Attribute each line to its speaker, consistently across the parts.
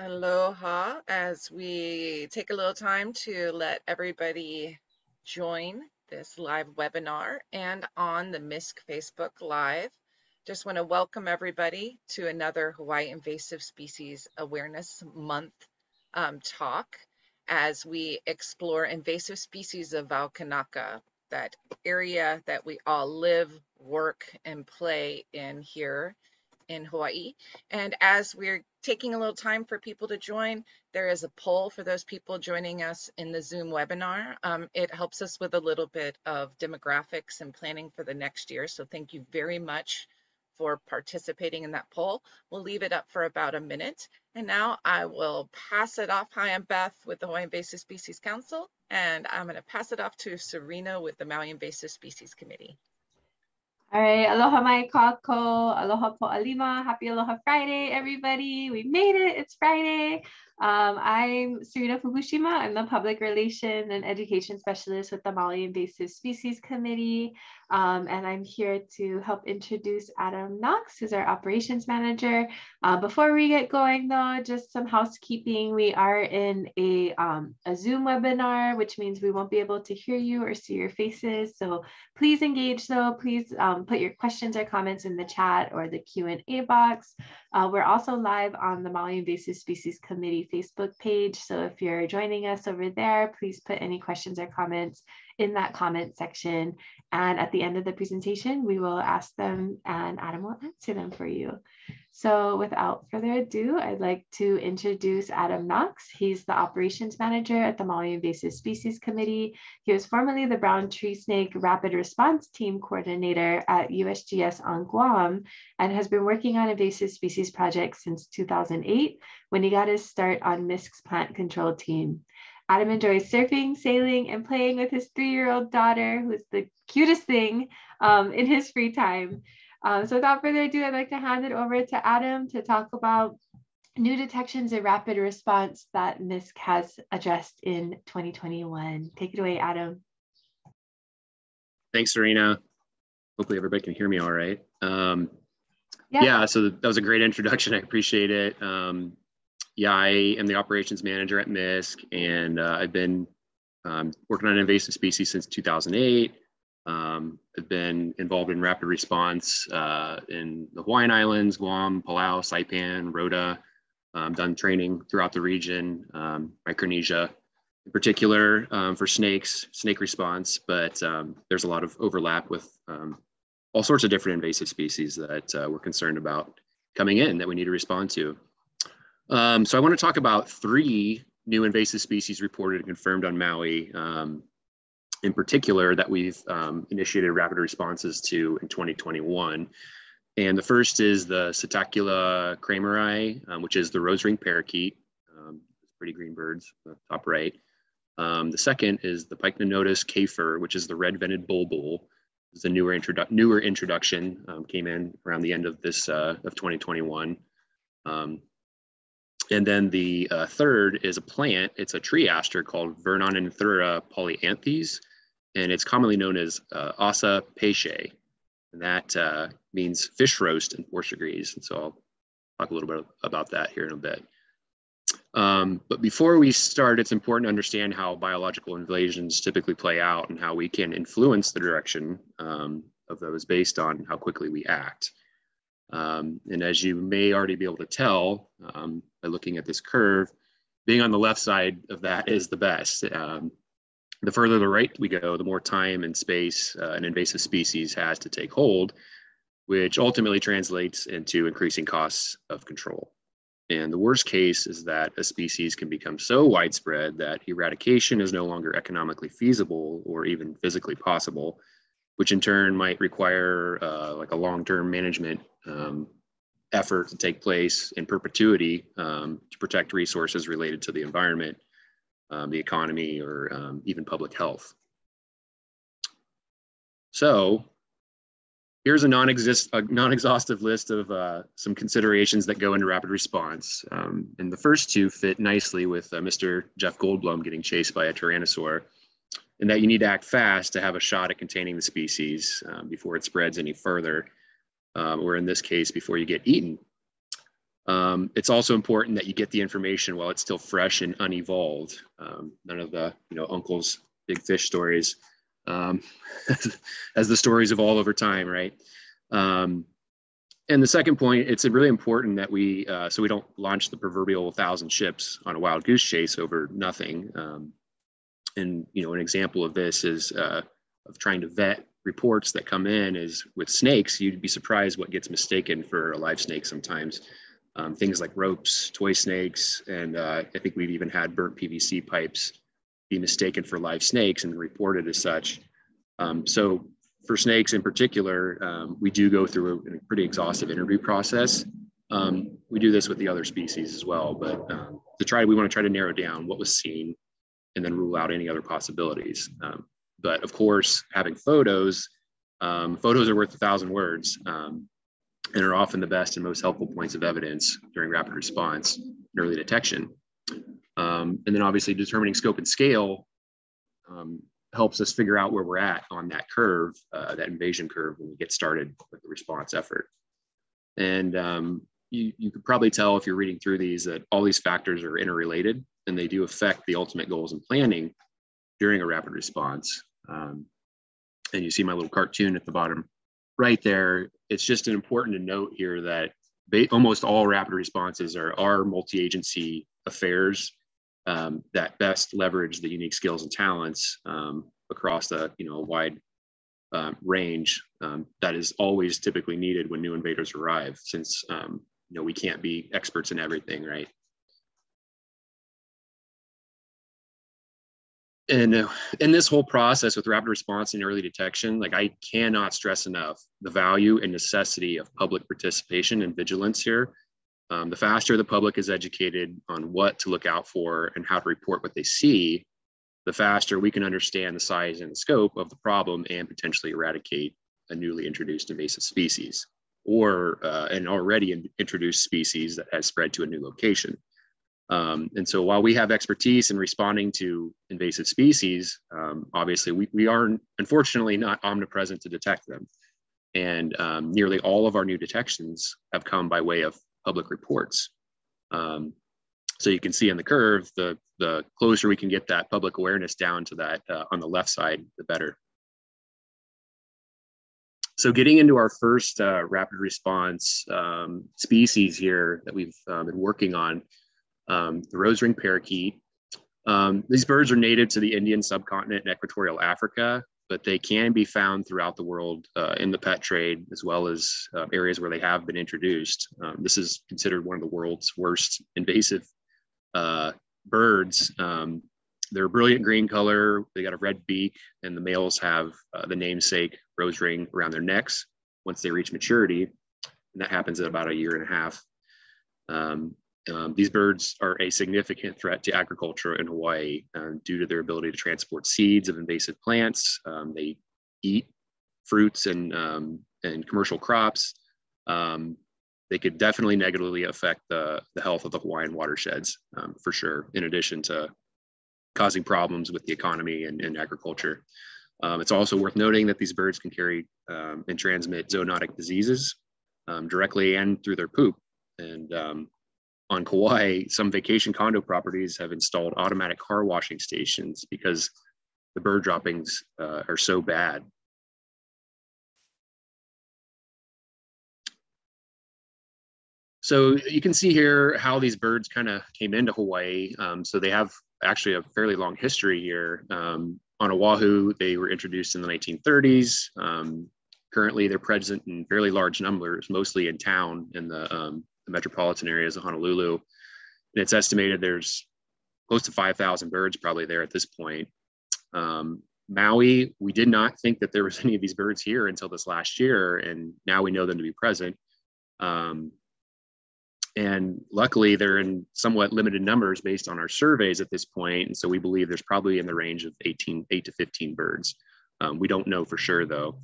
Speaker 1: Aloha as we take a little time to let everybody join this live webinar and on the MISC Facebook Live. Just want to welcome everybody to another Hawaii Invasive Species Awareness Month um, talk as we explore invasive species of wao kanaka, that area that we all live, work, and play in here in Hawaii. And as we're taking a little time for people to join, there is a poll for those people joining us in the Zoom webinar. Um, it helps us with a little bit of demographics and planning for the next year. So thank you very much for participating in that poll. We'll leave it up for about a minute. And now I will pass it off. Hi, I'm Beth with the Hawaii Invasive Species Council, and I'm going to pass it off to Serena with the Maui Invasive Species Committee.
Speaker 2: All right, aloha mai kakou, aloha poalima, happy Aloha Friday, everybody. We made it, it's Friday. Um, I'm Serena Fukushima. I'm the Public Relation and Education Specialist with the Maui Invasive Species Committee. Um, and I'm here to help introduce Adam Knox, who's our Operations Manager. Uh, before we get going though, just some housekeeping. We are in a, um, a Zoom webinar, which means we won't be able to hear you or see your faces. So please engage though. Please um, put your questions or comments in the chat or the Q&A box. Uh, we're also live on the Maui Invasive Species Committee Facebook page. So if you're joining us over there, please put any questions or comments in that comment section. And at the end of the presentation, we will ask them and Adam will answer them for you. So without further ado, I'd like to introduce Adam Knox. He's the operations manager at the Maui Invasive Species Committee. He was formerly the brown tree snake rapid response team coordinator at USGS on Guam and has been working on invasive species projects since 2008 when he got his start on MISC's plant control team. Adam enjoys surfing, sailing, and playing with his three-year-old daughter, who's the cutest thing um, in his free time. Um, so without further ado, I'd like to hand it over to Adam to talk about new detections and rapid response that MISC has addressed in 2021. Take it away, Adam.
Speaker 3: Thanks, Serena. Hopefully everybody can hear me all right. Um, yeah. yeah. so that was a great introduction. I appreciate it. Um, yeah, I am the operations manager at MISC, and uh, I've been um, working on invasive species since 2008. Um, I've been involved in rapid response uh, in the Hawaiian Islands, Guam, Palau, Saipan, Rota. Um, done training throughout the region, um, Micronesia in particular um, for snakes, snake response, but um, there's a lot of overlap with um, all sorts of different invasive species that uh, we're concerned about coming in that we need to respond to. Um, so I want to talk about three new invasive species reported and confirmed on Maui um, in particular that we've um, initiated rapid responses to in 2021. And the first is the Psittacula krameri, um, which is the rose ring parakeet, um, pretty green birds, the top right. Um, the second is the Pycnonotus cafer, which is the red-vented bulbul. It's a newer, introdu newer introduction, um, came in around the end of this uh, of 2021. Um, and then the uh, third is a plant. It's a tree aster called Vernonanthura polyanthes, and it's commonly known as uh, assa peixe. And that uh, means fish roast in Portuguese. And so I'll talk a little bit about that here in a bit. Um, but before we start, it's important to understand how biological invasions typically play out and how we can influence the direction um, of those based on how quickly we act. Um, and as you may already be able to tell um, by looking at this curve, being on the left side of that is the best. Um, the further the right we go, the more time and space uh, an invasive species has to take hold, which ultimately translates into increasing costs of control. And the worst case is that a species can become so widespread that eradication is no longer economically feasible or even physically possible, which in turn might require uh, like a long-term management um, effort to take place in perpetuity um, to protect resources related to the environment, um, the economy, or um, even public health. So here's a non-exhaustive list of uh, some considerations that go into rapid response. Um, and the first two fit nicely with uh, Mr. Jeff Goldblum getting chased by a tyrannosaur and that you need to act fast to have a shot at containing the species um, before it spreads any further um, or in this case, before you get eaten. Um, it's also important that you get the information while it's still fresh and unevolved. Um, none of the you know uncle's big fish stories, um, as the stories evolve over time, right? Um, and the second point, it's really important that we uh, so we don't launch the proverbial thousand ships on a wild goose chase over nothing. Um, and you know, an example of this is uh, of trying to vet reports that come in is with snakes. You'd be surprised what gets mistaken for a live snake sometimes um, things like ropes, toy snakes, and uh, I think we've even had burnt PVC pipes be mistaken for live snakes and reported as such. Um, so for snakes in particular, um, we do go through a, a, pretty exhaustive interview process. Um, we do this with the other species as well, but um, to try, we want to try to narrow down what was seen and then rule out any other possibilities. Um, but of course, having photos, photos are worth a thousand words and are often the best and most helpful points of evidence during rapid response and early detection. Um, and then obviously determining scope and scale um, helps us figure out where we're at on that curve, uh, that invasion curve when we get started with the response effort. And um, you, you could probably tell if you're reading through these that all these factors are interrelated and they do affect the ultimate goals and planning during a rapid response. Um, and you see my little cartoon at the bottom right there. It's just important to note here that they, almost all rapid responses are, are multi-agency affairs um, that best leverage the unique skills and talents um, across the you know wide uh, range um, that is always typically needed when new invaders arrive since um, you know we can't be experts in everything right and uh, in this whole process with rapid response and early detection, like I cannot stress enough the value and necessity of public participation and vigilance here. Um, the faster the public is educated on what to look out for and how to report what they see, the faster we can understand the size and the scope of the problem and potentially eradicate a newly introduced invasive species or uh, an already in introduced species that has spread to a new location. Um, and so while we have expertise in responding to invasive species, um, obviously we, we are unfortunately not omnipresent to detect them. And um, nearly all of our new detections have come by way of public reports. Um, so you can see in the curve, the, the closer we can get that public awareness down to that uh, on the left side, the better. So getting into our first uh, rapid response um, species here that we've uh, been working on, um, the rose ring parakeet. Um, these birds are native to the Indian subcontinent and equatorial Africa, but they can be found throughout the world uh, in the pet trade as well as uh, areas where they have been introduced. Um, this is considered one of the world's worst invasive uh, birds. Um, they're a brilliant green color. They got a red beak, and the males have uh, the namesake rose ring around their necks once they reach maturity. And that happens at about a year and a half. Um, um, these birds are a significant threat to agriculture in Hawaii um, due to their ability to transport seeds of invasive plants. Um, they eat fruits and, um, and commercial crops. Um, they could definitely negatively affect the, the health of the Hawaiian watersheds um, for sure, in addition to causing problems with the economy and, and agriculture. it's also worth noting that these birds can carry and transmit zoonotic diseases directly and through their poop. And on Kauai, some vacation condo properties have installed automatic car washing stations because the bird droppings uh, are so bad. So you can see here how these birds kind of came into Hawaii. Um, so they have actually a fairly long history here. Um, on Oahu, they were introduced in the 1930s. Um, currently, they're present in fairly large numbers, mostly in town in the um, the metropolitan areas of Honolulu. And it's estimated there's close to 5,000 birds probably there at this point. Um, Maui, we did not think that there was any of these birds here until this last year, and now we know them to be present. Um, and luckily, they're in somewhat limited numbers based on our surveys at this point. And so we believe there's probably in the range of 18, 8 to 15 birds. Um, we don't know for sure though.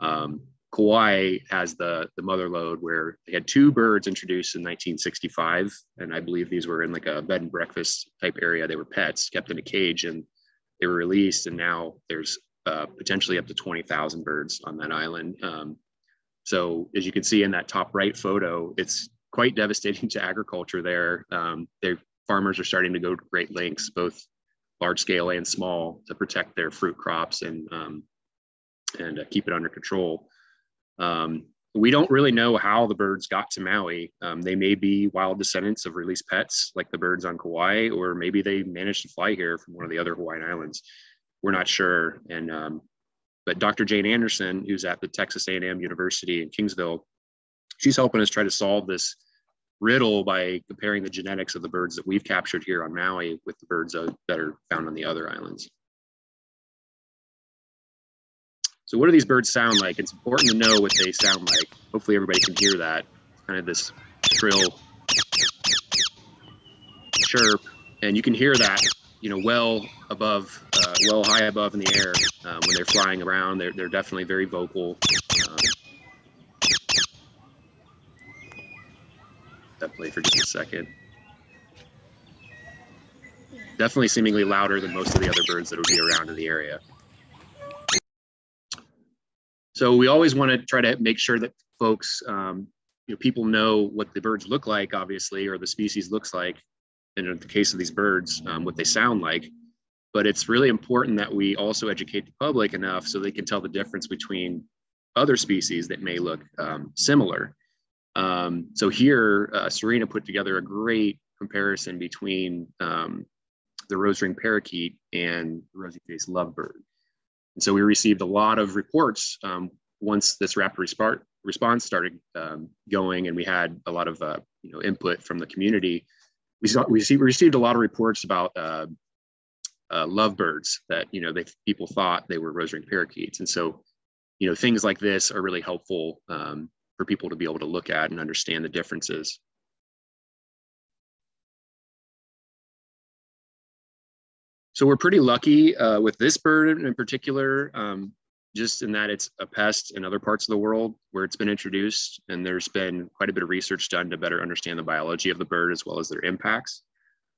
Speaker 3: Um, Kauai has the the mother lode where they had two birds introduced in 1965, and I believe these were in like a bed and breakfast type area. They were pets kept in a cage, and they were released, and now there's uh, potentially up to 20,000 birds on that island. Um, so as you can see in that top right photo, it's quite devastating to agriculture there. Um, their farmers are starting to go to great lengths, both large scale and small, to protect their fruit crops and um, and uh, keep it under control. Um, we don't really know how the birds got to Maui. Um, they may be wild descendants of released pets, like the birds on Kauai, or maybe they managed to fly here from one of the other Hawaiian islands. We're not sure. And um, but Dr. Jane Anderson, who's at the Texas A&M University in Kingsville, she's helping us try to solve this riddle by comparing the genetics of the birds that we've captured here on Maui with the birds uh, that are found on the other islands. So what do these birds sound like? It's important to know what they sound like. Hopefully everybody can hear that. kind of this shrill chirp. And you can hear that, you know, well above, uh, well high above in the air um, when they're flying around. They're, they're definitely very vocal. Um, that play for just a second. Definitely seemingly louder than most of the other birds that would be around in the area. So we always want to try to make sure that folks, um, you know, people know what the birds look like, obviously, or the species looks like. And in the case of these birds, um, what they sound like. But it's really important that we also educate the public enough so they can tell the difference between other species that may look um, similar. Um, so here, uh, Serena put together a great comparison between um, the rose-ringed parakeet and the rosy-faced lovebird. And so we received a lot of reports um, once this rapid response response started um, going, and we had a lot of uh, you know input from the community. We saw, we, received a lot of reports about uh, uh, lovebirds that you know they people thought they were rose-ringed parakeets, and so you know things like this are really helpful um, for people to be able to look at and understand the differences. So we're pretty lucky uh, with this bird in particular, um, just in that it's a pest in other parts of the world where it's been introduced. And there's been quite a bit of research done to better understand the biology of the bird as well as their impacts,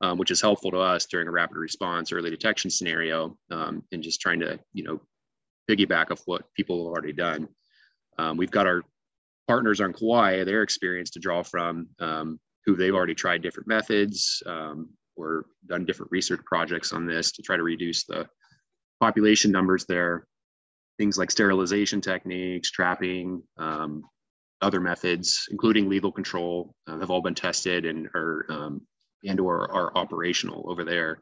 Speaker 3: um, which is helpful to us during a rapid response early detection scenario um, and just trying to, you know, piggyback of what people have already done. Um, we've got our partners on Kauai, their experience to draw from, um, who they've already tried different methods, um, or done different research projects on this to try to reduce the population numbers there. Things like sterilization techniques, trapping, um, other methods, including lethal control, uh, have all been tested and are um, and or are operational over there.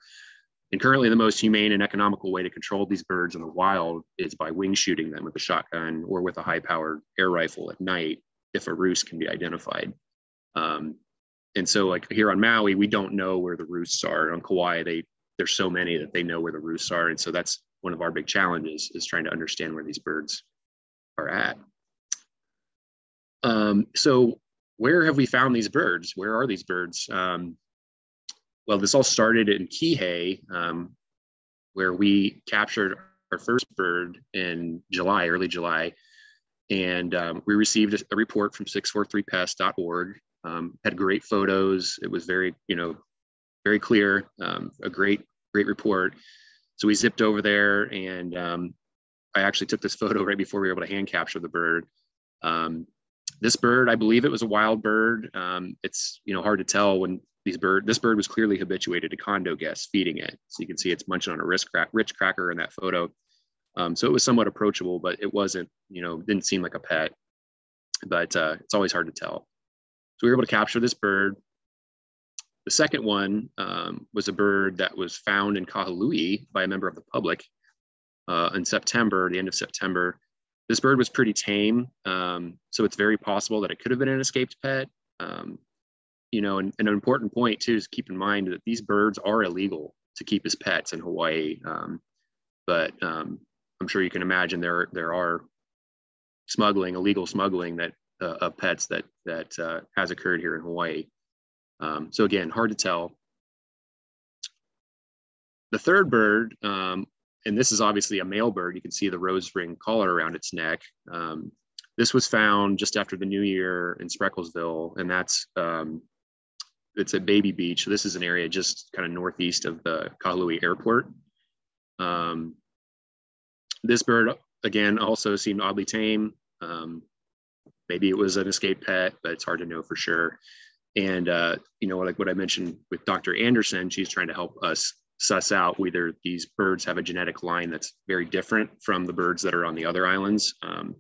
Speaker 3: And currently, the most humane and economical way to control these birds in the wild is by wing shooting them with a shotgun or with a high-powered air rifle at night if a roost can be identified. Um, and so like here on Maui, we don't know where the roosts are. On Kauai, they there's so many that they know where the roosts are, and so that's one of our big challenges is trying to understand where these birds are at. Um, so where have we found these birds? Where are these birds? Um, well, this all started in Kihei, um, where we captured our first bird in July, early July. And um, we received a, report from 643pest.org um, had great photos. It was very, you know, very clear, um, a great, great report. So we zipped over there and um, I actually took this photo right before we were able to hand capture the bird. Um, this bird, I believe it was a wild bird. Um, it's, you know, hard to tell when these bird, this bird was clearly habituated to condo guests feeding it. So you can see it's munching on a rich, crack, rich cracker in that photo. Um, so it was somewhat approachable, but it wasn't, you know, didn't seem like a pet. But uh, it's always hard to tell. So we were able to capture this bird. The second one um, was a bird that was found in Kahului by a member of the public uh, in September, the end of September. This bird was pretty tame, um, so it's very possible that it could have been an escaped pet. Um, you know, and, and, an important point too is keep in mind that these birds are illegal to keep as pets in Hawaii. Um, but um, I'm sure you can imagine there there are smuggling, illegal smuggling that uh, of pets that that uh, has occurred here in Hawaii. Um, so again, hard to tell. The third bird, um, and this is obviously a male bird. You can see the rose ring collar around its neck. Um, this was found just after the new year in Spreckelsville, and that's um, it's at Baby Beach. So this is an area just kind of northeast of the Kahului Airport. Um, this bird again also seemed oddly tame. Um, Maybe it was an escaped pet, but it's hard to know for sure. and uh, you know, like what I mentioned with Dr. Anderson, she's trying to help us suss out whether these birds have a genetic line that's very different from the birds that are on the other islands, um,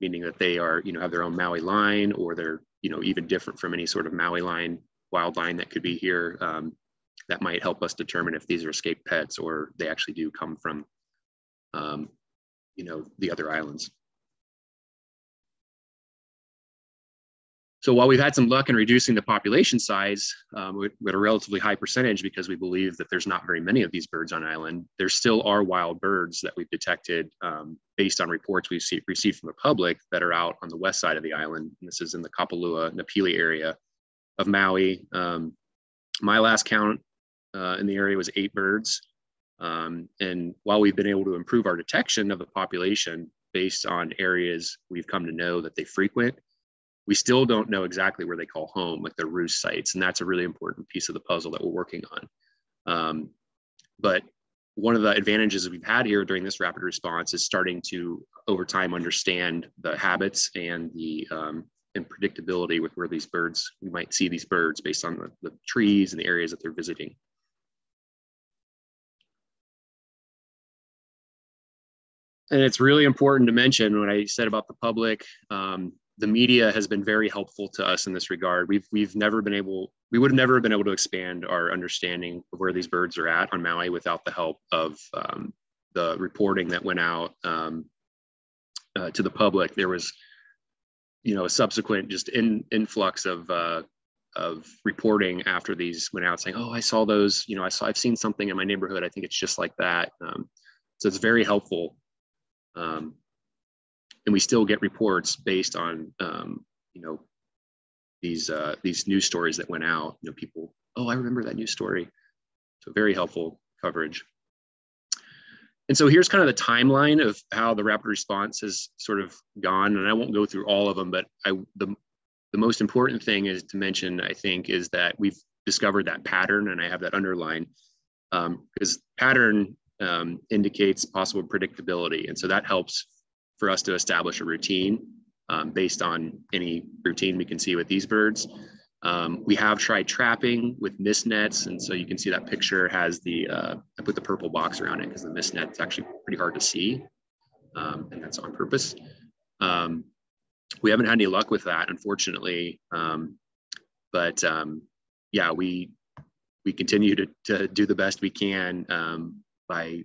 Speaker 3: meaning that they are, you know, have their own Maui line or they're, you know, even different from any sort of Maui line, wild line that could be here. Um, that might help us determine if these are escaped pets or they actually do come from, um, you know, the other islands. So while we've had some luck in reducing the population size um, with, with, a relatively high percentage because we believe that there's not very many of these birds on island, there still are wild birds that we've detected um, based on reports we've see, received from the public that are out on the west side of the island. And this is in the Kapalua, Napili area of Maui. Um, my last count uh, in the area was eight birds. Um, and while we've been able to improve our detection of the population based on areas we've come to know that they frequent, we still don't know exactly where they call home, like their roost sites. And that's a really important piece of the puzzle that we're working on. Um, but one of the advantages we've had here during this rapid response is starting to, over time, understand the habits and the um, and predictability with where these birds, we might see these birds based on the, the trees and the areas that they're visiting. And it's really important to mention what I said about the public. Um, the media has been very helpful to us in this regard. We've we've never been able, we would have never been able to expand our understanding of where these birds are at on Maui without the help of um, the reporting that went out um, uh, to the public. There was, you know, a subsequent just in, influx of uh, of reporting after these went out, saying, "Oh, I saw those. You know, I saw, I've seen something in my neighborhood. I think it's just like that." Um, so it's very helpful. Um, and we still get reports based on um, you know these uh, these news stories that went out. You know, people, oh, I remember that news story. So very helpful coverage. And so here's kind of the timeline of how the rapid response has sort of gone. And I won't go through all of them, but I the the most important thing is to mention, I think, is that we've discovered that pattern, and I have that underlined because um, pattern um, indicates possible predictability, and so that helps for us to establish a routine um, based on any routine we can see with these birds. Um, we have tried trapping with mist nets, and so you can see that picture has the, uh, I put the purple box around it because the mist net is actually pretty hard to see, um, and that's on purpose. Um, we haven't had any luck with that, unfortunately, um, but um, yeah, we we continue to, to do the best we can by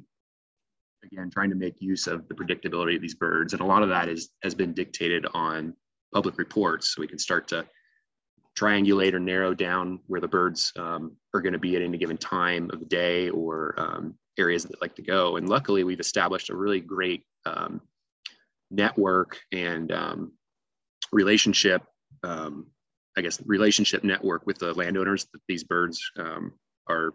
Speaker 3: again, trying to make use of the predictability of these birds. And a lot of that is has been dictated on public reports. So we can start to triangulate or narrow down where the birds um, are going to be at any given time of the day or um, areas that like to go. And luckily, we've established a really great um, network and um, relationship, um, I guess, relationship network with the landowners that these birds um, are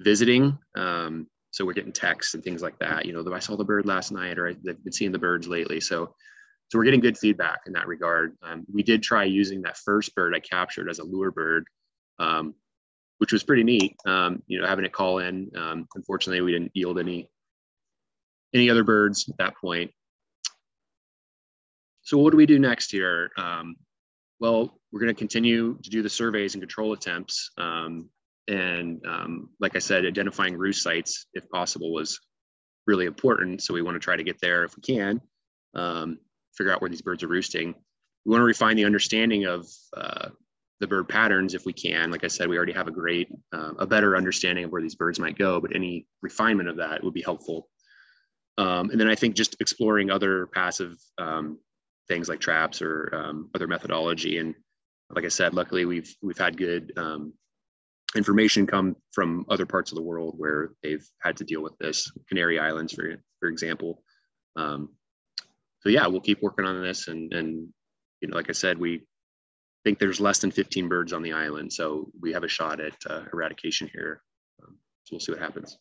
Speaker 3: visiting. Um, so we're getting texts and things like that. You know, I saw the bird last night, or I've been seeing the birds lately. So, so we're getting good feedback in that regard. Um, we did try using that first bird I captured as a lure bird, um, which was pretty neat. Um, you know, having it call in. Um, unfortunately, we didn't yield any any other birds at that point. So what do we do next here? Um, well, we're going to continue to do the surveys and control attempts. Um, and um, like I said, identifying roost sites, if possible, was really important. So we want to try to get there if we can, um, figure out where these birds are roosting. We want to refine the understanding of uh, the bird patterns if we can. Like I said, we already have a great, uh, a better understanding of where these birds might go, but any refinement of that would be helpful. Um, and then I think just exploring other passive um, things like traps or um, other methodology. And like I said, luckily we've we've had good um, information come from other parts of the world where they've had to deal with this. Canary islands for for example. Um, so yeah we'll keep working on this and and you know like i said we think there's less than 15 birds on the island so we have a shot at uh, eradication here. Um, so we'll see what happens.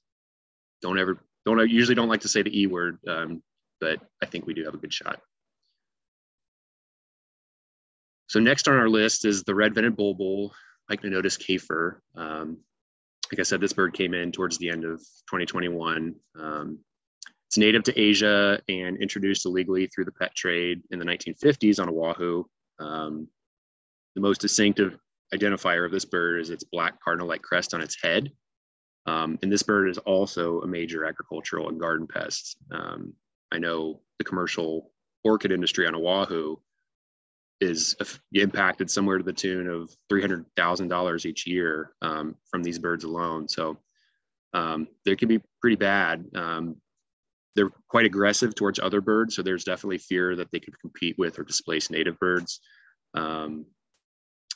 Speaker 3: Don't ever don't I usually don't like to say the e word um, but i think we do have a good shot. So next on our list is the red-vented bulbul Pycnonotus cafer. Um, like I said, this bird came in towards the end of 2021. Um, it's native to Asia and introduced illegally through the pet trade in the 1950s on Oahu. Um, the most distinctive identifier of this bird is its black cardinal-like crest on its head. Um, and this bird is also a major agricultural and garden pest. Um, I know the commercial orchid industry on Oahu is impacted somewhere to the tune of $300,000 each year um, from these birds alone. So um, they can be pretty bad. Um, they're quite aggressive towards other birds. So there's definitely fear that they could compete with or displace native birds. Um,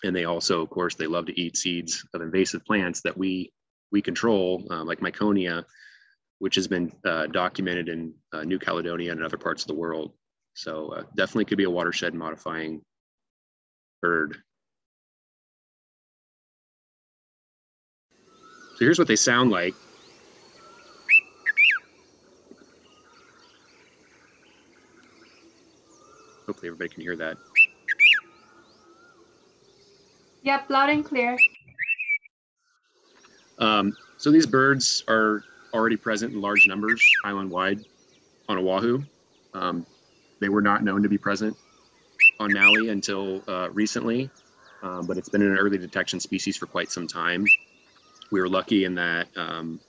Speaker 3: and they also, of course, they love to eat seeds of invasive plants that we we control, uh, like Miconia, which has been uh, documented in uh, New Caledonia and other parts of the world. So uh, definitely could be a watershed modifying bird. So here's what they sound like. Hopefully everybody can hear that.
Speaker 2: Yep, loud and clear.
Speaker 3: Um, so these birds are already present in large numbers island wide on Oahu. Um, they were not known to be present on Maui until uh, recently, um, but it's been an early detection species for quite some time. We were lucky in that um,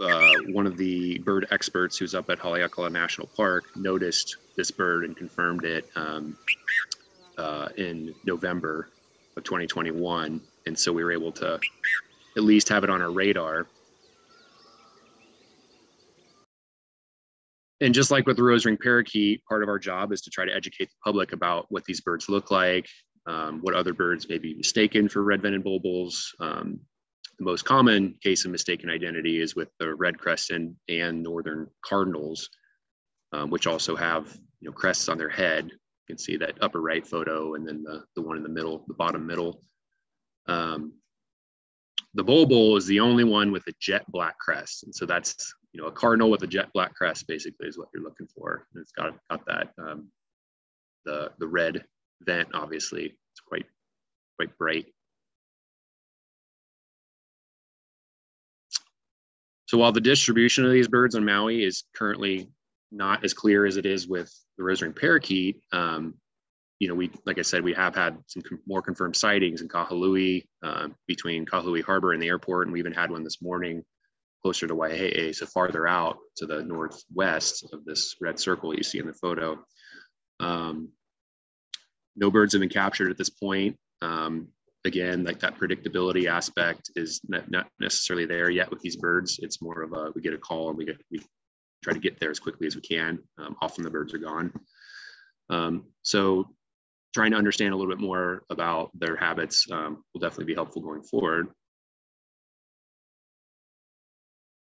Speaker 3: uh, one of the bird experts who's up at Haleakala National Park noticed this bird and confirmed it um, uh, in November of 2021. And so we were able to at least have it on our radar. And just like with the rose ring parakeet, part of our job is to try to educate the public about what these birds look like, um, what other birds may be mistaken for red-vented bulbuls. Um, the most common case of mistaken identity is with the red crested and northern cardinals, um, which also have you know crests on their head. You can see that upper right photo and then the, the one in the middle, the bottom middle. Um, the bulbul is the only one with a jet black crest. And so that's, you know, a cardinal with a jet black crest basically is what you're looking for. And it's got, got that, um, the, the red vent, obviously, it's quite, quite bright. So while the distribution of these birds on Maui is currently not as clear as it is with the rose-ring parakeet, um, you know, we, like I said, we have had some more confirmed sightings in Kahului, uh, between Kahului Harbor and the airport. And we even had one this morning closer to Waihee, so farther out to the northwest of this red circle you see in the photo. Um, no birds have been captured at this point. Um, again, like that predictability aspect is not, not, necessarily there yet with these birds. It's more of a we get a call and we get we try to get there as quickly as we can. Um, often the birds are gone. Um, so trying to understand a little bit more about their habits um, will definitely be helpful going forward.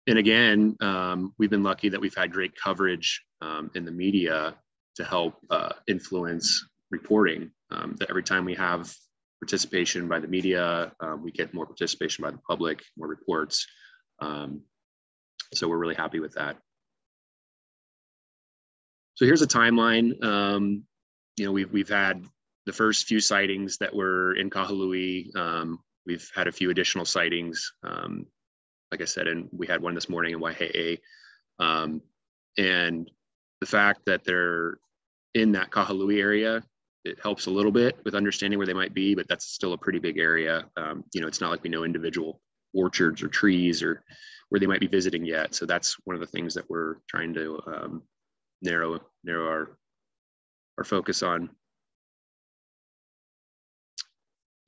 Speaker 3: And again, um, we've been lucky that we've had great coverage um, in the media to help uh, influence reporting. Um, that every time we have participation by the media, um, we get more participation by the public, more reports. Um, so we're really happy with that. So here's a timeline. Um, you know, we've we've had the first few sightings that were in Kahului. We've had a few additional sightings. Like I said, and we had one this morning in Waihee. Um, and the fact that they're in that Kahului area, it helps a little bit with understanding where they might be, but that's still a pretty big area. Um, you know, it's not like we know individual orchards or trees or where they might be visiting yet. So that's one of the things that we're trying to um, narrow narrow our our focus on.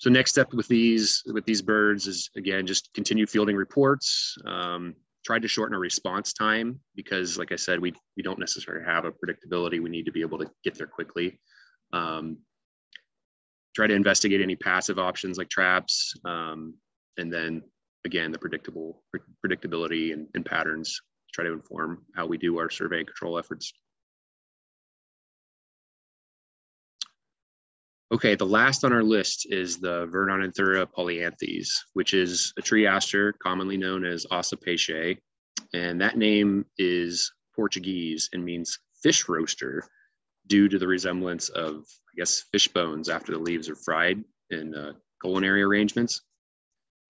Speaker 3: So next step with these with these birds is again just continue fielding reports. Um, try to shorten our response time because, like I said, we we don't necessarily have a predictability. We need to be able to get there quickly. Um, try to investigate any passive options like traps, um, and then again the predictable predictability and, and patterns. Try to inform how we do our survey and control efforts. Okay, the last on our list is the Vernonanthura polyanthes, which is a tree aster commonly known as assa peixe. And that name is Portuguese and means fish roaster due to the resemblance of, I guess, fish bones after the leaves are fried in uh, culinary arrangements.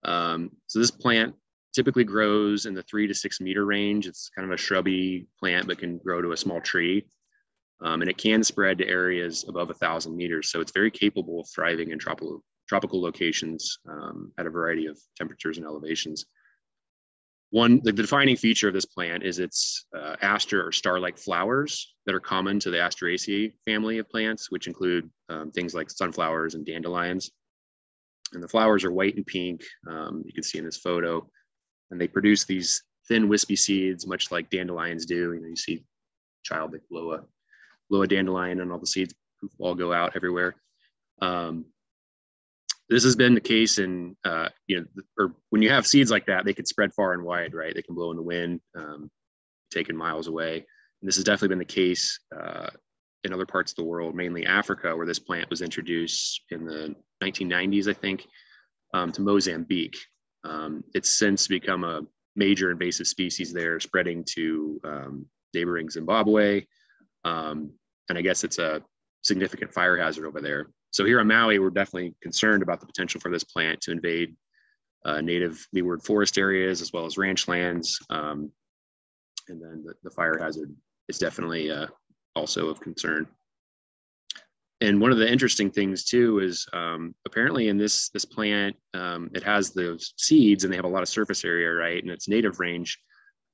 Speaker 3: Um, so this plant typically grows in the three to six meter range. It's kind of a shrubby plant, but can grow to a small tree um, and it can spread to areas above a thousand meters. So it's very capable of thriving in tropical tropical locations um, at a variety of temperatures and elevations. One, the defining feature of this plant is its uh, aster or star-like flowers that are common to the Asteraceae family of plants, which include um, things like sunflowers and dandelions. And the flowers are white and pink, um, you can see in this photo, and they produce these thin wispy seeds, much like dandelions do. You know, you see child like blow a, dandelion and all the seeds all go out everywhere. Um, this has been the case in uh, you know or when you have seeds like that they could spread far and wide right? They can blow in the wind um, taken miles away. And this has definitely been the case uh, in other parts of the world mainly africa where this plant was introduced in the 1990s i think um, to mozambique. Um, it's since become a major invasive species there spreading to um, neighboring zimbabwe. Um, and i guess it's a significant fire hazard over there so here on Maui, we're definitely concerned about the potential for this plant to invade uh, native leeward forest areas as well as ranch lands. Um, and then the, the, fire hazard is definitely uh, also of concern. And one of the interesting things too is um, apparently in this this plant, um, it has those seeds and they have a lot of surface area, right? And its native range,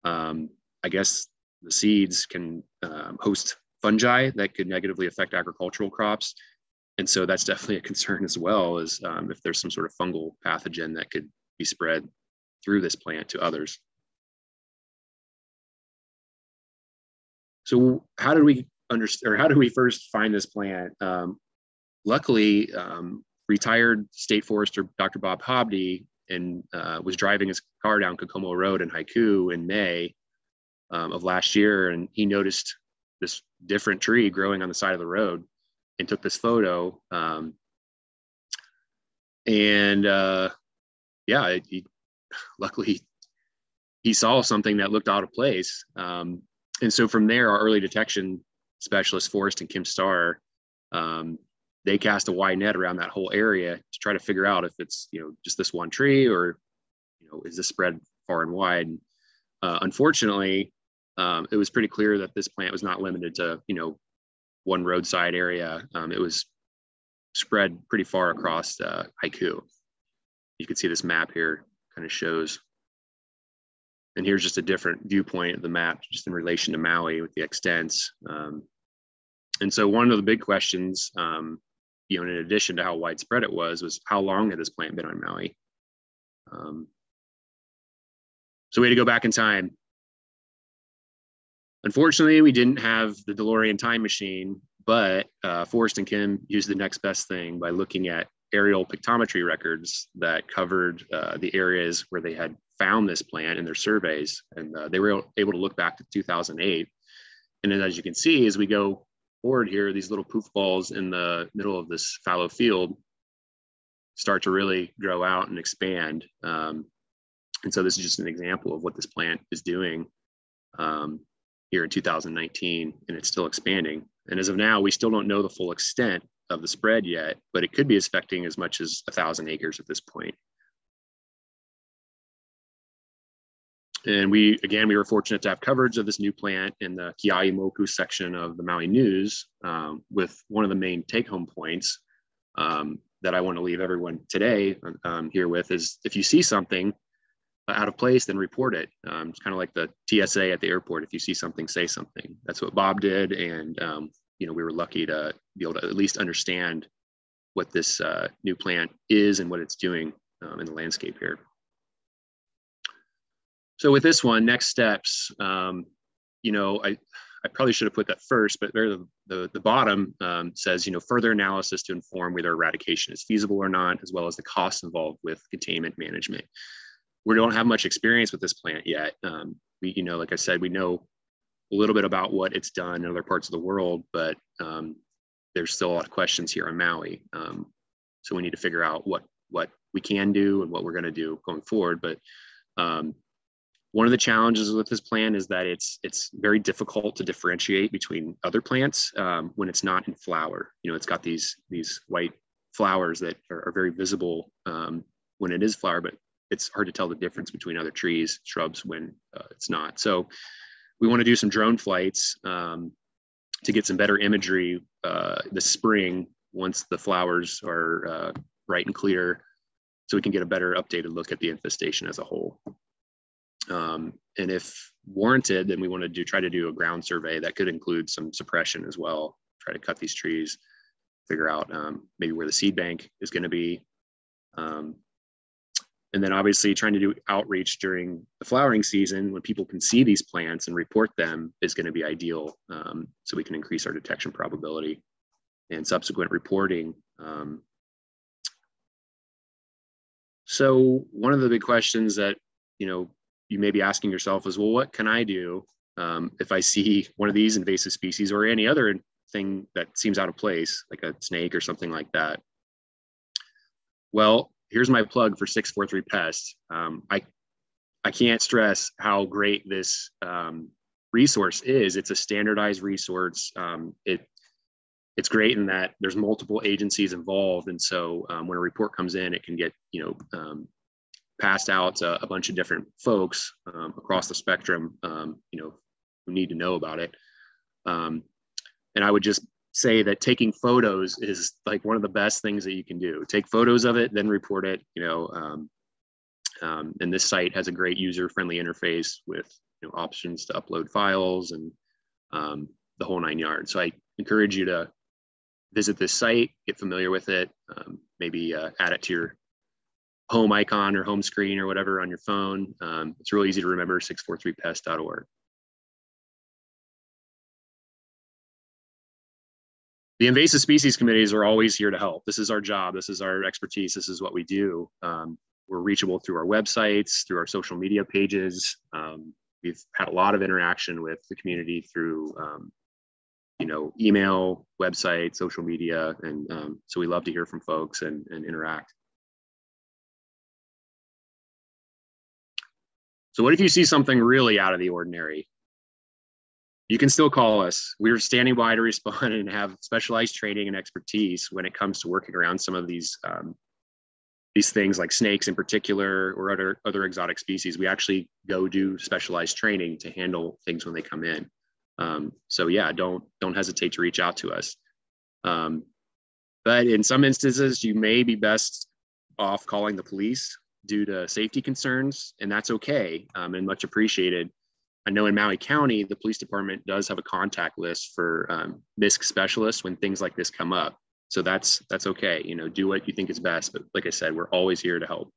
Speaker 3: um, I guess the seeds can um, host fungi that could negatively affect agricultural crops and so that's definitely a concern as well as um, if there's some sort of fungal pathogen that could be spread through this plant to others. So how did we understand, or how did we first find this plant? Um, luckily, um, retired state forester Dr. Bob Hobdy and uh, was driving his car down Kokomo Road in Haiku in May um, of last year, and he noticed this different tree growing on the side of the road and took this photo. Um, and uh, yeah, he, luckily he saw something that looked out of place. Um, and so from there, our early detection specialist, Forrest and Kim Starr, um, they cast a wide net around that whole area to try to figure out if it's you know just this one tree or you know is this spread far and wide. Uh, unfortunately, um, it was pretty clear that this plant was not limited to you know one roadside area. Um, it was spread pretty far across uh, Haiku. You can see this map here kind of shows. And here's just a different viewpoint of the map, just in relation to Maui with the extents. Um, and so one of the big questions, um, you know, in addition to how widespread it was, was how long had this plant been on Maui? Um, so we had to go back in time Unfortunately, we didn't have the DeLorean time machine, but uh, Forrest and Kim used the next best thing by looking at aerial pictometry records that covered uh, the areas where they had found this plant in their surveys. And uh, they were able to look back to 2008. And as you can see, as we go forward here, these little poof balls in the middle of this fallow field start to really grow out and expand. Um, and so this is just an example of what this plant is doing. Um, here in 2019, and it's still expanding. And as of now, we still don't know the full extent of the spread yet, but it could be affecting as much as a thousand acres at this point. And we, again, we were fortunate to have coverage of this new plant in the Kia'i Moku section of the Maui News um, with one of the main take home points um, that I want to leave everyone today um, here with is if you see something out of place, then report it. Um, it's kind of like the TSA at the airport. If you see something, say something. That's what Bob did, and um, you know we were lucky to be able to at least understand what this uh, new plant is and what it's doing um, in the landscape here. So with this one, next steps. Um, you know, I I probably should have put that first, but the, the, the bottom um, says, you know, further analysis to inform whether eradication is feasible or not, as well as the costs involved with containment management we don't have much experience with this plant yet. Um, we, you know, like I said, we know a little bit about what it's done in other parts of the world, but um, there's still a lot of questions here on Maui. Um, so we need to figure out what what we can do and what we're going to do going forward. But um, one of the challenges with this plant is that it's it's very difficult to differentiate between other plants um, when it's not in flower. You know, it's got these these white flowers that are, are very visible um, when it is flower, but it's hard to tell the difference between other trees, shrubs when uh, it's not. So we want to do some drone flights um, to get some better imagery uh, this spring once the flowers are uh, bright and clear so we can get a better updated look at the infestation as a whole. Um, and if warranted, then we want to do try to do a ground survey that could include some suppression as well. Try to cut these trees, figure out um, maybe where the seed bank is going to be. Um, and then obviously trying to do outreach during the flowering season when people can see these plants and report them is going to be ideal um, so we can increase our detection probability and subsequent reporting um, so one of the big questions that you know you may be asking yourself is, well, what can I do um, if I see one of these invasive species or any other thing that seems out of place, like a snake or something like that? Well, here's my plug for 643 Pest. Um, I I can't stress how great this um, resource is. It's a standardized resource. Um, it it's great in that there's multiple agencies involved, and so um, when a report comes in, it can get you know um, passed out to a bunch of different folks um, across the spectrum, um, you know, who need to know about it. And I would just say that taking photos is like one of the best things that you can do. Take photos of it, then report it. You know, um, um, and this site has a great user-friendly interface with you know, options to upload files and um, the whole nine yards. So I encourage you to visit this site, get familiar with it, maybe uh, add it to your home icon or home screen or whatever on your phone. Um, it's really easy to remember 643pest.org. The invasive species committees are always here to help. This is our job. This is our expertise. This is what we do. Um, we're reachable through our websites, through our social media pages. Um, we've had a lot of interaction with the community through, um, you know, email, website, social media, and um, so we love to hear from folks and, and interact. So what if you see something really out of the ordinary? You can still call us. We're standing by to respond and have specialized training and expertise when it comes to working around some of these um, these things like snakes in particular or other other exotic species. We actually go do specialized training to handle things when they come in. Um, so yeah, don't don't hesitate to reach out to us. Um, but in some instances, you may be best off calling the police due to safety concerns, and that's okay um, and much appreciated. I know in Maui County, the police department does have a contact list for um, MISC specialists when things like this come up. So that's that's okay. You know, do what you think is best. But like I said, we're always here to help.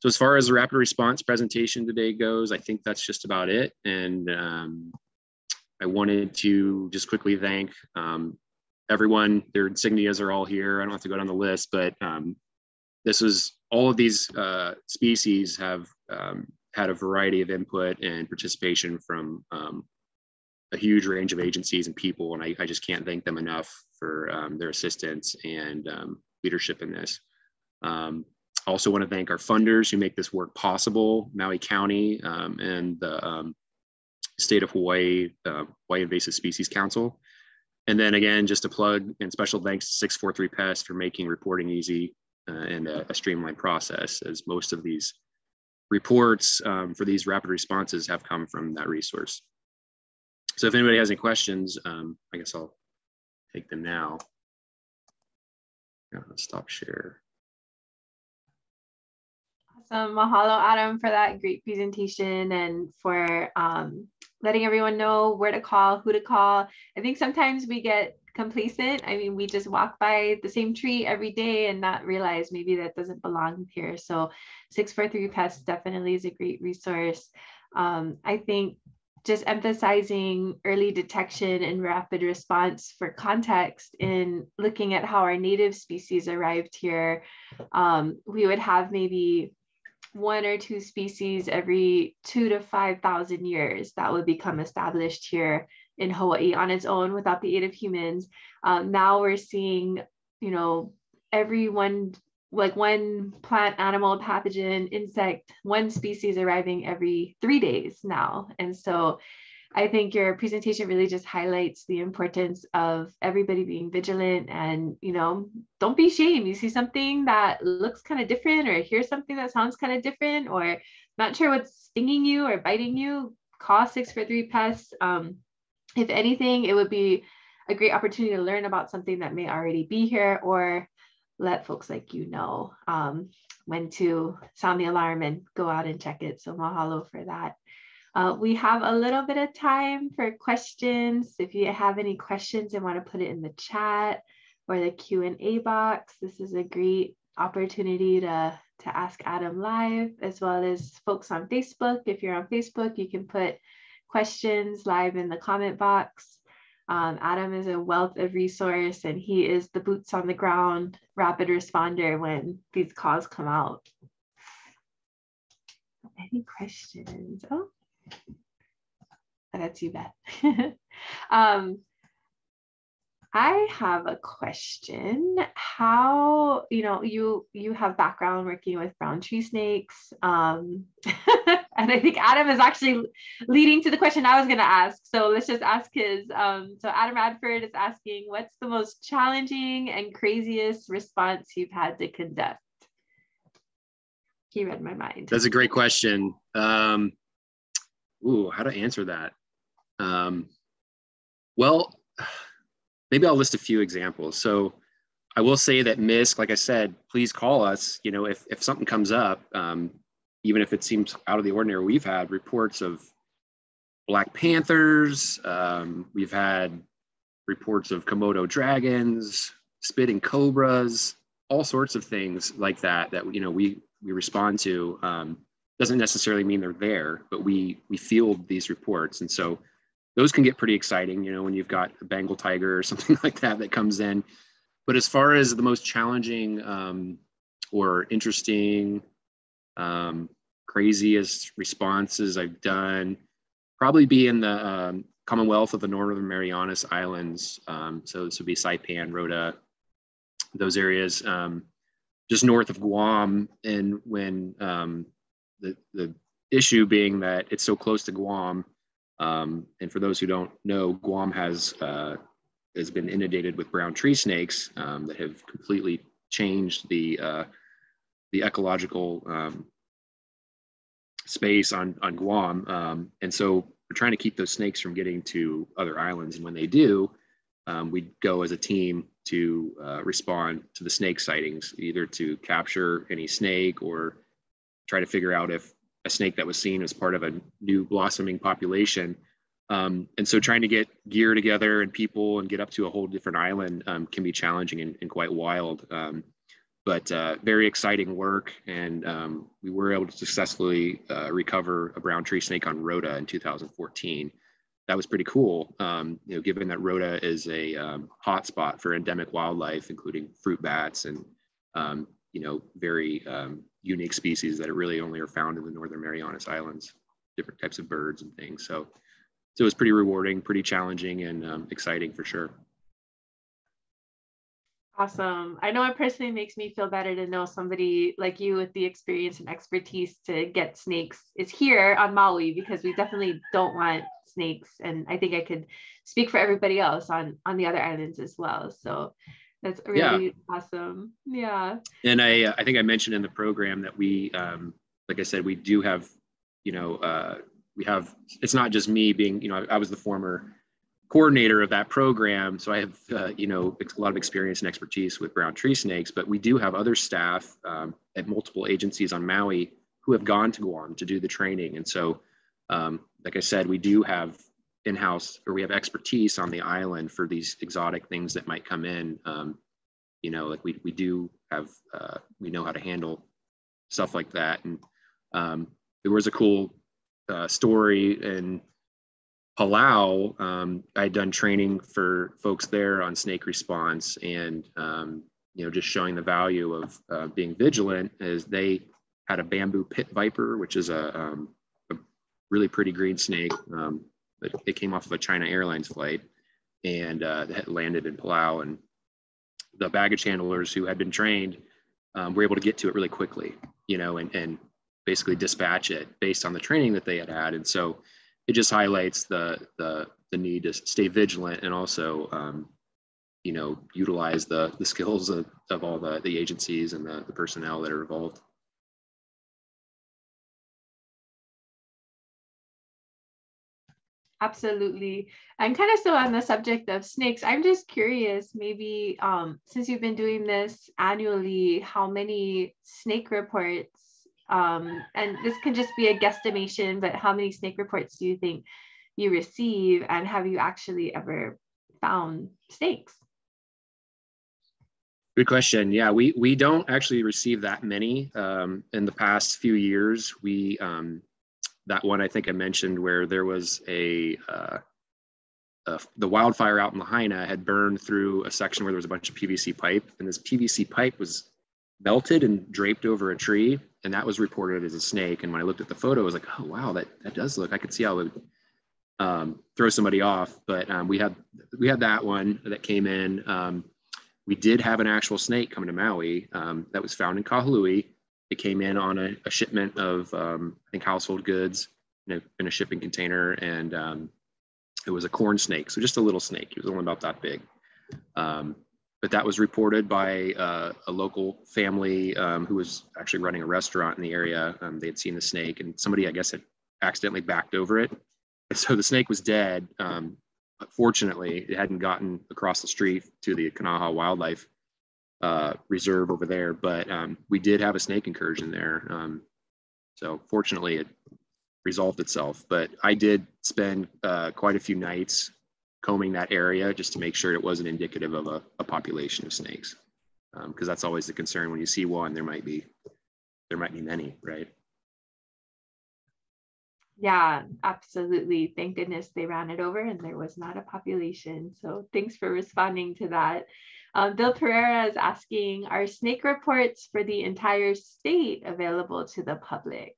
Speaker 3: So as far as the rapid response presentation today goes, I think that's just about it. And um, I wanted to just quickly thank um, everyone. Their insignias are all here. I don't have to go down the list, but um, this is all of these uh, species have um, had a variety of input and participation from um, a huge range of agencies and people, and I, I just can't thank them enough for um, their assistance and um, leadership in this. Um, also want to thank our funders who make this work possible, Maui County um, and the state of Hawaii, uh, Hawaii Invasive Species Council. And then again, just a plug and special thanks to 643 Pest for making reporting easy uh, and a, a, streamlined process as most of these reports um, for these rapid responses have come from that resource. So if anybody has any questions, um, I guess I'll take them now. Stop share.
Speaker 2: Awesome. Mahalo, Adam, for that great presentation and for um, letting everyone know where to call, who to call. I think sometimes we get complacent. I mean, we just walk by the same tree every day and not realize maybe that doesn't belong here. So 643 Pest definitely is a great resource. Um, I think just emphasizing early detection and rapid response for context in looking at how our native species arrived here, um, we would have maybe one or two species every two to 5,000 years that would become established here in Hawaii on its own without the aid of humans. Um, now we're seeing, you know, every one, like one plant, animal, pathogen, insect, one species arriving every three days now. And so I think your presentation really just highlights the importance of everybody being vigilant and, you know, don't be ashamed. You see something that looks kind of different or hear something that sounds kind of different or not sure what's stinging you or biting you, call 643 pests. Um, if anything, it would be a great opportunity to learn about something that may already be here or let folks like you know um, when to sound the alarm and go out and check it. So mahalo for that. Uh, we have a little bit of time for questions. If you have any questions and want to put it in the chat or the Q&A box, this is a great opportunity to, to ask Adam live, as well as folks on Facebook. If you're on Facebook, you can put questions live in the comment box. Um, Adam is a wealth of resource and he is the boots on the ground rapid responder when these calls come out. Any questions? Oh, that's you, Beth. um, I have a question. How, you know, you you have background working with brown tree snakes. Um, and I think Adam is actually leading to the question I was going to ask. So let's just ask his. Um, so Adam Radford is asking, what's the most challenging and craziest response you've had to conduct? He read my mind.
Speaker 3: That's a great question. Um, ooh, how to answer that? Um, well, maybe I'll list a few examples. So I will say that MISC, like I said, please call us. You know, if, if something comes up, um, even if it seems out of the ordinary, we've had reports of Black Panthers. Um, we've had reports of Komodo dragons, spitting cobras, all sorts of things like that that you know we we respond to. Um, doesn't necessarily mean they're there, but we we field these reports, and so those can get pretty exciting, you know, when you've got a Bengal tiger or something like that that comes in. But as far as the most challenging um, or interesting, um, craziest responses I've done, probably be in the um, Commonwealth of the Northern Marianas Islands. Um, so this would be Saipan, Rota, those areas um, just north of Guam. And when um, the, the issue being that it's so close to Guam, um, and for those who don't know, Guam has uh, has been inundated with brown tree snakes um, that have completely changed the uh, the ecological um, space on on Guam. Um, and so we're trying to keep those snakes from getting to other islands. And when they do, um, we go as a team to uh, respond to the snake sightings, either to capture any snake or try to figure out if a snake that was seen as part of a new blossoming population. Um, and so trying to get gear together and people and get up to a whole different island um, can be challenging and, and quite wild. Um, but uh, very exciting work. And um, we were able to successfully uh, recover a brown tree snake on Rota in 2014. That was pretty cool, um, you know, given that Rota is a um, hotspot for endemic wildlife, including fruit bats and, you know, very unique species that really only are found in the Northern Marianas Islands, different types of birds and things. So, so it was pretty rewarding, pretty challenging, and um, exciting for sure.
Speaker 2: Awesome. I know it personally makes me feel better to know somebody like you with the experience and expertise to get snakes is here on Maui because we definitely don't want snakes. And I think I could speak for everybody else on on the other islands as well. So that's really yeah. awesome. Yeah.
Speaker 3: And I, uh, I think I mentioned in the program that we, um, like I said, we do have, you know, uh, we have, it's not just me being, you know, I, I was the former coordinator of that program. So I have, uh, you know, a lot of experience and expertise with brown tree snakes, but we do have other staff um, at multiple agencies on Maui who have gone to Guam to do the training. And so, um, like I said, we do have in-house or we have expertise on the island for these exotic things that might come in. Um, you know like we, we do have uh, we know how to handle stuff like that. And um, there was a cool uh, story in palau. Um, i had done training for folks there on snake response and um, you know just showing the value of uh, being vigilant as they had a bamboo pit viper which is a, um, a really pretty green snake. Um, it came off of a China Airlines flight and uh, landed in Palau. And the baggage handlers who had been trained um, were able to get to it really quickly, you know, and, and basically dispatch it based on the training that they had had. And so it just highlights the, the, the need to stay vigilant and also, um, you know, utilize the, the skills of, of all the, the agencies and the, the personnel that are involved.
Speaker 2: Absolutely. And kind of still on the subject of snakes, I'm just curious, maybe um, since you've been doing this annually, how many snake reports, um, and this can just be a guesstimation, but how many snake reports do you think you receive? And have you actually ever found snakes?
Speaker 3: Good question. Yeah, we we don't actually receive that many. Um, in the past few years, we um, that one I think I mentioned where there was a, uh, a, the wildfire out in Lahaina had burned through a section where there was a bunch of PVC pipe, and this PVC pipe was melted and draped over a tree, and that was reported as a snake. And when I looked at the photo, I was like, oh wow, that that does look. I could see how it would um, throw somebody off. But um, we had we had that one that came in. Um, we did have an actual snake come to Maui um, that was found in Kahului. It came in on a, a shipment of, um, I think, household goods in a, in a shipping container, and um, it was a corn snake, so just a little snake. It was only about that big. Um, but that was reported by uh, a local family um, who was actually running a restaurant in the area. Um, they had seen the snake, and somebody, I guess, had accidentally backed over it. And so the snake was dead. Um, fortunately, it hadn't gotten across the street to the Kanaha Wildlife uh, Reserve over there, but um, we did have a snake incursion there. Um, so fortunately, it resolved itself. But I did spend uh, quite a few nights combing that area just to make sure it wasn't indicative of a, a population of snakes, because um, that's always the concern. When you see one, there might be there might be many, right?
Speaker 2: Yeah, absolutely. Thank goodness they ran it over and there was not a population. So thanks for responding to that. Um, Bill Pereira is asking, are snake reports for the entire state available to the public?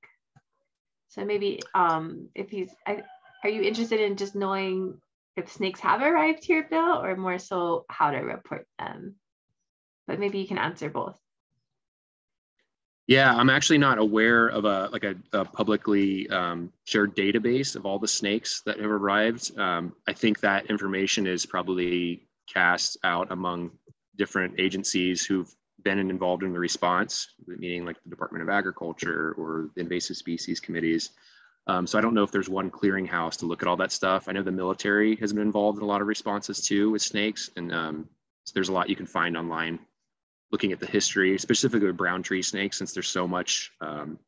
Speaker 2: So maybe um, if he's, I, are you interested in just knowing if snakes have arrived here, Bill, or more so how to report them? But maybe you can answer both.
Speaker 3: Yeah, I'm actually not aware of a like a, a publicly um, shared database of all the snakes that have arrived. Um, I think that information is probably cast out among different agencies who've been involved in the response, meaning like the Department of Agriculture or the invasive species committees. Um, so I don't know if there's one clearinghouse to look at all that stuff. I know the military has been involved in a lot of responses too with snakes, and um, so there's a lot you can find online looking at the history, specifically with brown tree snakes, since there's so much um,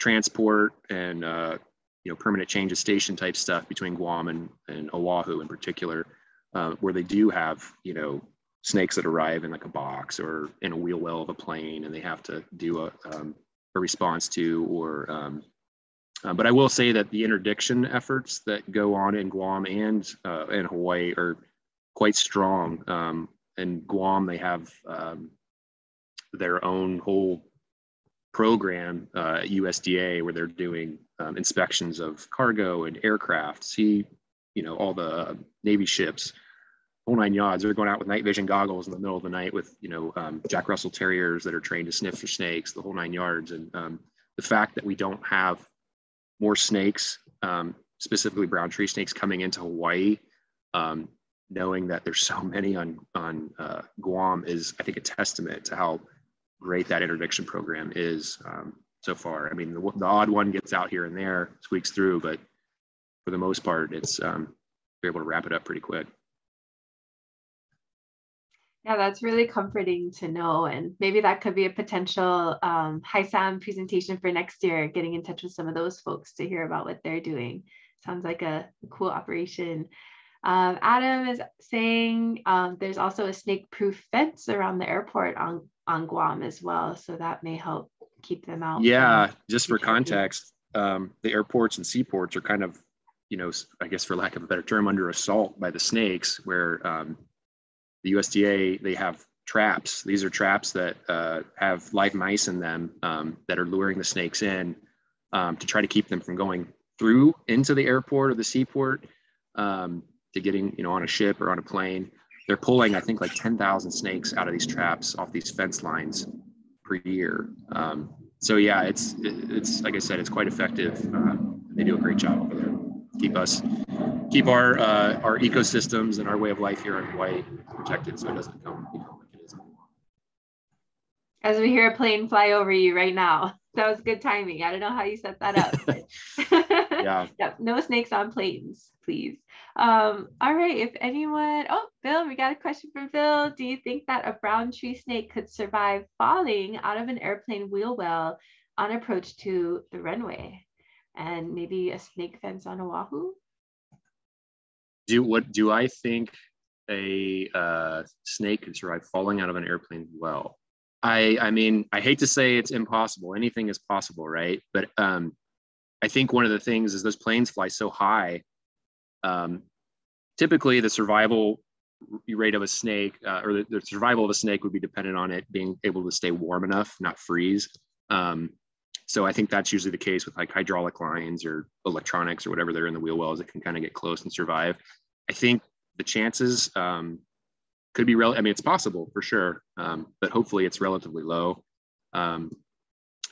Speaker 3: transport and uh, you know permanent change of station type stuff between Guam and, and Oahu in particular, uh, where they do have you know snakes that arrive in like a box or in a wheel well of a plane, and they have to do a, um, a response to or um, uh, but I will say that the interdiction efforts that go on in Guam and uh, in Hawaii are quite strong. Um, in Guam, they have um, their own whole program uh, USDA where they're doing um, inspections of cargo and aircraft, see, you know, all the Navy ships, whole nine yards. They're going out with night vision goggles in the middle of the night with, you know, um, Jack Russell Terriers that are trained to sniff for snakes, the whole nine yards. And um, the fact that we don't have more snakes, um, specifically brown tree snakes, coming into Hawaii, um, knowing that there's so many on on uh, Guam is, I think, a testament to how great that interdiction program is um, so far. I mean, the, the, odd one gets out here and there, squeaks through, but for the most part, it's um, we're able to wrap it up pretty quick.
Speaker 2: Yeah, that's really comforting to know. And maybe that could be a potential um, HISAM presentation for next year, getting in touch with some of those folks to hear about what they're doing. Sounds like a, a cool operation. Um, Adam is saying um, there's also a snake proof fence around the airport on, on Guam as well. So that may help keep them out.
Speaker 3: Yeah, just for context, um, the airports and seaports are kind of, you know, I guess for lack of a better term, under assault by the snakes, where um, the USDA, they have traps. These are traps that uh, have live mice in them um, that are luring the snakes in um, to try to keep them from going through into the airport or the seaport um, to getting, you know, on a ship or on a plane. They're pulling, I think, like 10,000 snakes out of these traps off these fence lines per year. Um, so yeah, it's it's like I said, it's quite effective. Uh, they do a great job over there. Keep us keep our uh, our ecosystems and our way of life here in Hawaii protected, so it doesn't become you know like it is.
Speaker 2: As we hear a plane fly over you right now, that was good timing. I don't know how you set that up.
Speaker 3: yeah.
Speaker 2: Yep. No snakes on planes please. Um, all right, if anyone, oh, Bill, we got a question from Bill. Do you think that a brown tree snake could survive falling out of an airplane wheel well on approach to the runway? And maybe a snake fence on Oahu?
Speaker 3: Do what do I think a uh, snake could survive falling out of an airplane well? I I mean, I hate to say it's impossible. Anything is possible, right? But um, I think one of the things is those planes fly so high. Um, typically, the survival rate of a snake uh, or the, the, survival of a snake would be dependent on it being able to stay warm enough, not freeze. Um, so I think that's usually the case with like hydraulic lines or electronics or whatever they're in the wheel wells that can kind of get close and survive. I think the chances um, could be real. I mean, it's possible for sure, um, but hopefully it's relatively low. Um,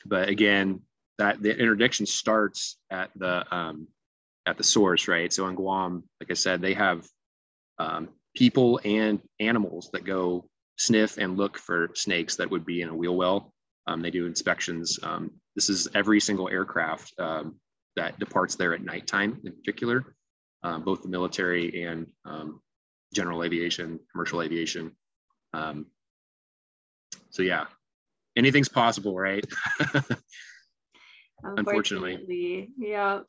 Speaker 3: but again, that the interdiction starts at the um, at the source, right? So in Guam, like I said, they have um, people and animals that go sniff and look for snakes that would be in a wheel well. Um, they do inspections. Um, this is every single aircraft um, that departs there at nighttime, in particular, um, both the military and um, general aviation, commercial aviation. Um, so yeah, anything's possible, right?
Speaker 2: Unfortunately. Unfortunately. Yeah.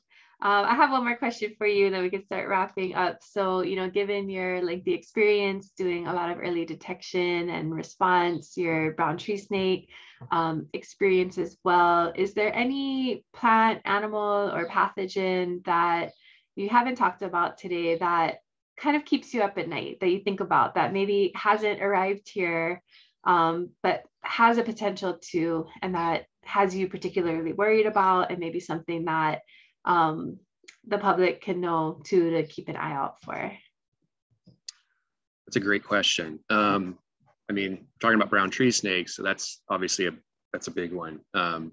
Speaker 2: Um, I have one more question for you, then we can start wrapping up. So, you know, given your like the experience doing a lot of early detection and response, your brown tree snake um, experience as well, is there any plant, animal, or pathogen that you haven't talked about today that kind of keeps you up at night that you think about that maybe hasn't arrived here, um, but has a potential to, and that has you particularly worried about and maybe something that um, the public can know too to keep an eye out for?
Speaker 3: That's a great question. Um, I mean, talking about brown tree snakes, so that's obviously a that's a big one. Um,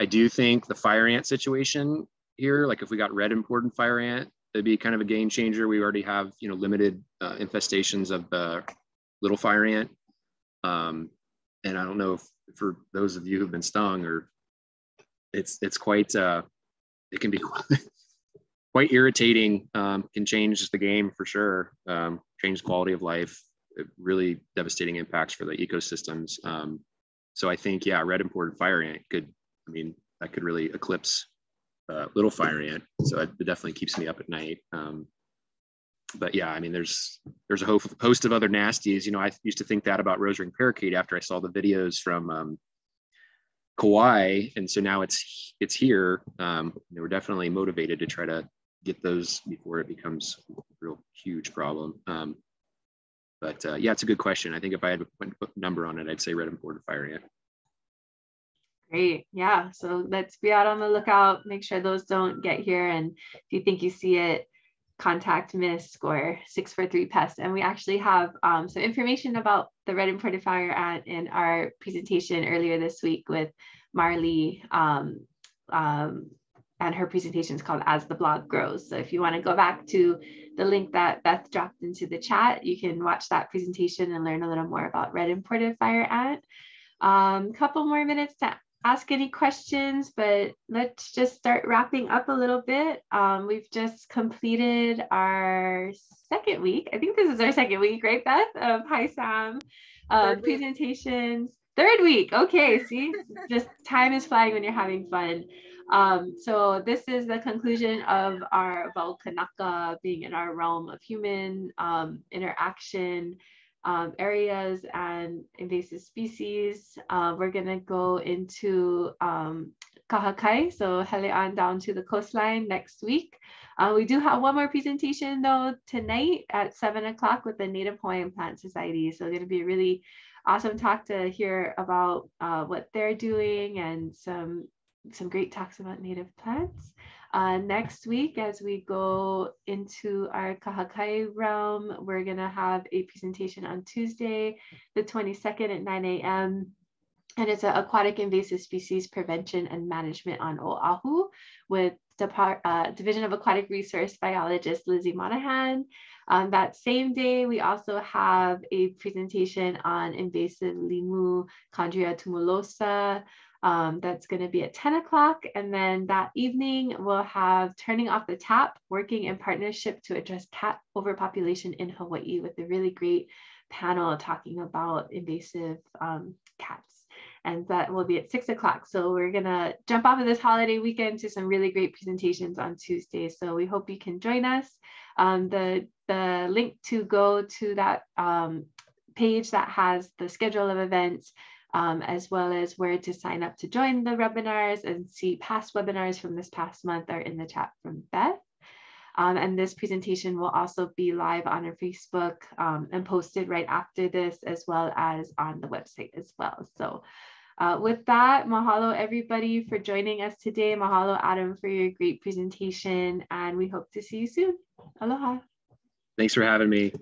Speaker 3: I do think the fire ant situation here, like if we got red imported fire ant, it'd be kind of a game changer. We already have you know limited uh, infestations of the little fire ant, um, and I don't know if for those of you who've been stung or it's it's quite uh, it can be quite irritating um, can change the game for sure um, change quality of life really devastating impacts for the ecosystems um, so i think yeah red imported fire ant could i mean that could really eclipse uh, little fire ant so it definitely keeps me up at night um, but yeah, I mean, there's there's a host of other nasties. You know, I used to think that about rose ring parakeet after I saw the videos from um, Kauai, and so now it's it's here. Um, we're definitely motivated to try to get those before it becomes a real huge problem. Um, but uh, yeah, it's a good question. I think if I had a number on it, I'd say red and imported fire ant.
Speaker 2: Great. Yeah. So let's be out on the lookout. Make sure those don't get here. And if you think you see it, contact MISC or 643 Pest. And we actually have um, some information about the red imported fire ant in our presentation earlier this week with Marley. Um, um, and her presentation is called As the Blog Grows. So if you want to go back to the link that Beth dropped into the chat, you can watch that presentation and learn a little more about red imported fire ant. A um, couple more minutes to ask any questions, but let's just start wrapping up a little bit. Um, we've just completed our second week. I think this is our second week, right, Beth, of HISAM uh, presentations. Third week. Okay, see, just time is flying when you're having fun. Um, so this is the conclusion of our wao kanaka being in our realm of human um, interaction um, areas and invasive species. Uh, we're gonna go into um, Kahakai, so Heli'an down to the coastline next week. Uh, we do have one more presentation though tonight at seven o'clock with the Native Hawaiian Plant Society. So it's gonna be a really awesome talk to hear about uh, what they're doing and some some great talks about native plants. Uh, next week, as we go into our Kahakai realm, we're going to have a presentation on Tuesday, the 22nd at 9 a.m. And it's an aquatic invasive species prevention and management on Oahu with Depart, uh, Division of Aquatic Resource Biologist Lizzie Monahan. Um, that same day, we also have a presentation on invasive limu, Chondria tumulosa, Um, that's going to be at 10 o'clock. And then that evening, we'll have Turning Off the Tap, working in partnership to address cat overpopulation in Hawaii with a really great panel talking about invasive um, cats. And that will be at six o'clock. So we're going to jump off of this holiday weekend to some really great presentations on Tuesday. So we hope you can join us. Um, the, the link to go to that um, page that has the schedule of events um, as well as where to sign up to join the webinars and see past webinars from this past month are in the chat from Beth. Um, and this presentation will also be live on our Facebook um, and posted right after this, as well as on the website as well. So uh, with that, mahalo everybody for joining us today. Mahalo Adam for your great presentation, and we hope to see you soon. Aloha.
Speaker 3: Thanks for having me.